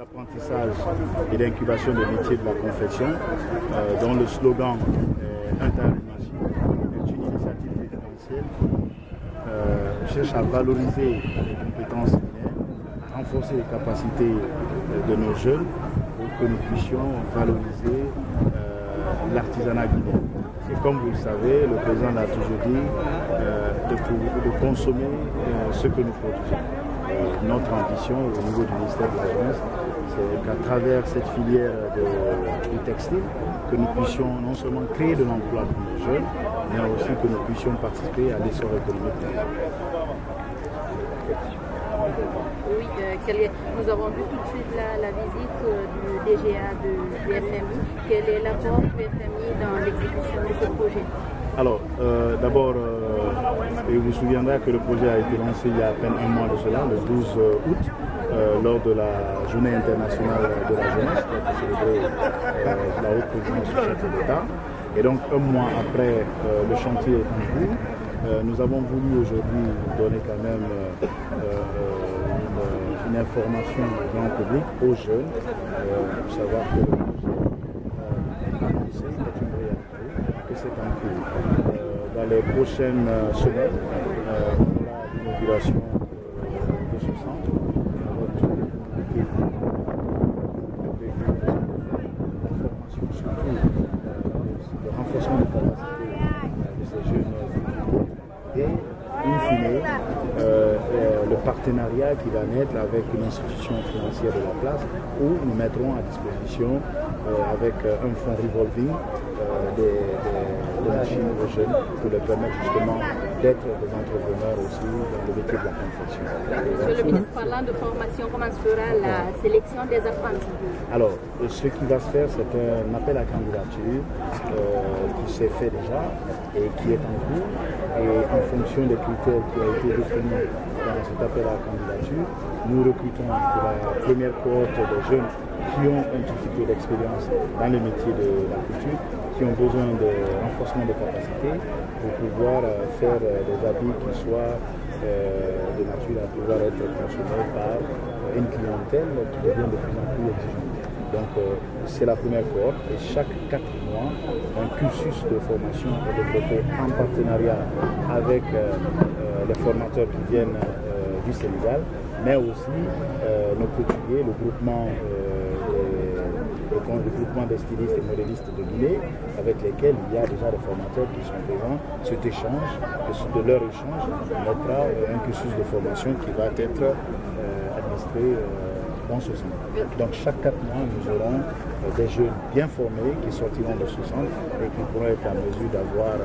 d'apprentissage et d'incubation des métiers de la confection, euh, dont le slogan est est une initiative présidentielle qui cherche à valoriser les compétences à renforcer les capacités de nos jeunes pour que nous puissions valoriser l'artisanat guinéen. Et comme vous le savez, le président l'a toujours dit, de, consommer ce que nous produisons notre ambition au niveau du ministère de la Jeunesse, c'est qu'à travers cette filière de, textile, que nous puissions non seulement créer de l'emploi pour nos jeunes, mais aussi que nous puissions participer à l'essor économique. Oui, euh, nous avons vu tout de suite la, visite euh, du DGA de, FMI. Quel est l'apport du FMI dans l'exécution de ce projet? Alors, euh, d'abord, et vous vous souviendrez que le projet a été lancé il y a à peine un mois de cela, le 12 août, euh, lors de la journée internationale de la jeunesse, célébrée la haute présidence du chef de l'État. Et donc un mois après, euh, le chantier est en cours. Euh, nous avons voulu aujourd'hui donner quand même une, information au grand public, aux jeunes, pour savoir que le projet annoncé est une réalité, que c'est en cours dans les prochaines semaines, on aura l'inauguration de ce centre. le renforcement des capacités de ces jeunes et, fine, euh, le partenariat qui va naître avec une institution financière de la place où nous mettrons à disposition euh, avec un fonds revolving euh, des, machines aux jeunes pour leur permettre justement d'être des entrepreneurs aussi dans le métier de la confection. Monsieur le ministre, parlant de formation, comment se fera la sélection des apprentis? Alors, ce qui va se faire, c'est un appel à candidature euh, qui s'est fait déjà et qui est en cours. Et en fonction des critères qui ont été définis dans cet appel à candidature, nous recrutons pour la première cohorte de jeunes qui ont un tout petit peu d'expérience dans le métier de la couture, qui ont besoin de renforcement de capacités pour pouvoir euh, faire des habits qui soient euh, de nature à pouvoir être consommés par une clientèle qui devient de plus en plus exigeante. Donc c'est la première cohorte et chaque quatre mois, un cursus de formation est développé en partenariat avec les formateurs qui viennent du Sénégal, mais aussi nos couturiers, le groupement le groupement des stylistes et modélistes de Guinée, avec lesquels il y a déjà des formateurs qui sont présents. Cet échange, de leur échange, mettra un cursus de formation qui va être euh, administré euh, dans ce centre. Donc chaque quatre mois, nous aurons euh, des jeunes bien formés qui sortiront de ce centre et qui pourront être en mesure d'avoir